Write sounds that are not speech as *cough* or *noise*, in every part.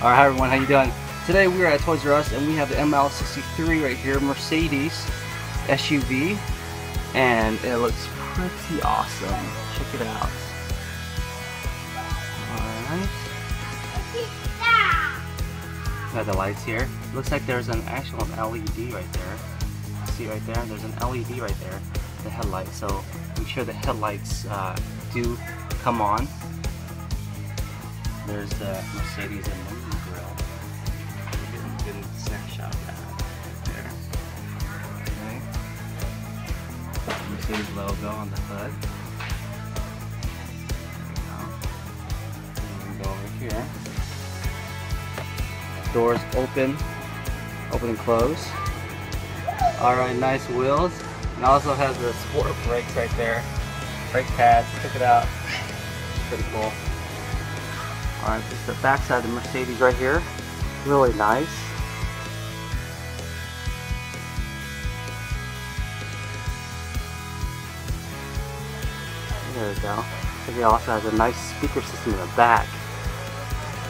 Alright, hi everyone, how you doing? Today we are at Toys R Us and we have the ML63 right here, Mercedes SUV. And it looks pretty awesome. Check it out. Alright. Got the lights here. Looks like there's an actual LED right there. See right there? There's an LED right there. The headlight. So make sure the headlights uh, do come on. There's the Mercedes and the grill. Good snapshot of that there. Okay. Mercedes logo on the hood. Go over here. Doors open, open and close. Alright, nice wheels. And also has the sport brakes right there. Brake pads, check it out. Pretty cool. Alright, this is the back side of the Mercedes right here. Really nice. There we go. It also has a nice speaker system in the back.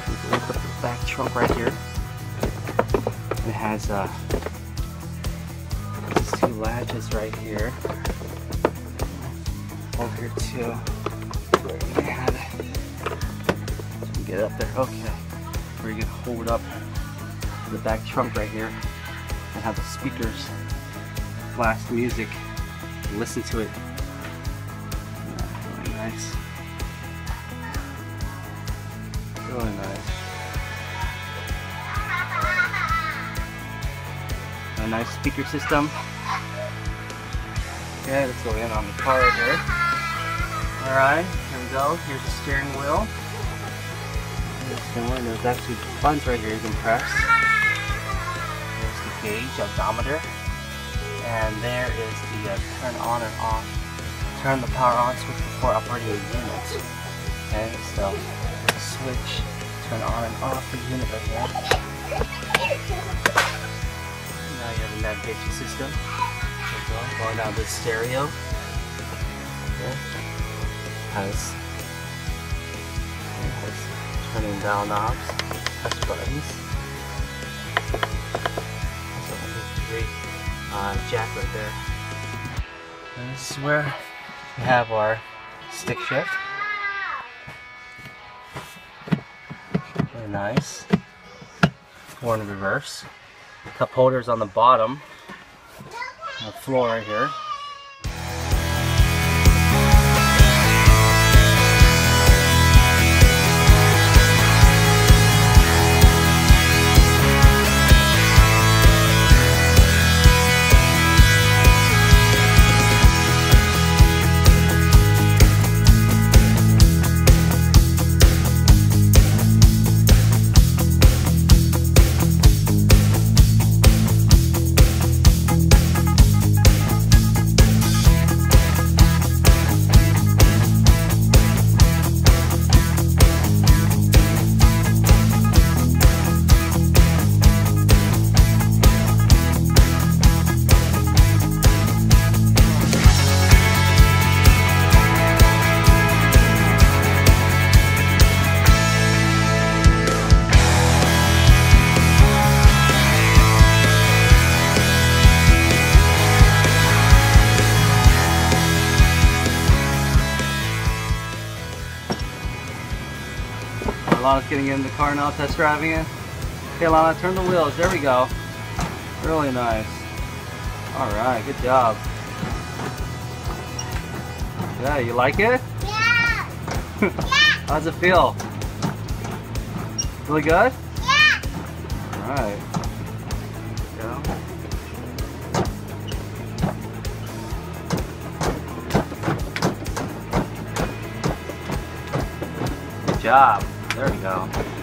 You can up the back trunk right here. It has uh, these two latches right here. Over here too. You have. Get up there. Okay. Where you can hold up the back trunk right here and have the speakers blast music. Listen to it Really nice. Really nice. A nice speaker system. Okay, let's go in on the car here. Alright, here we go. Here's the steering wheel. There's, there's actually buttons right here you can press. There's the gauge, odometer. And there is the uh, turn on and off turn the power on switch before operating the unit. Okay, so switch, turn on and off the unit right here. Now you have a navigation system. Go. Going down the stereo. Okay. Has turning down knobs, touch buttons. Also, three uh, jack right there. And this is where we have our stick shift. Very nice. Four in reverse. Cup holders on the bottom. The floor right here. Lana's getting in the car now, test driving it. Okay, Lana, turn the wheels. There we go. Really nice. All right, good job. Yeah, you like it? Yeah. *laughs* yeah. How's it feel? Really good? Yeah. All right. Go. Good job. There we go.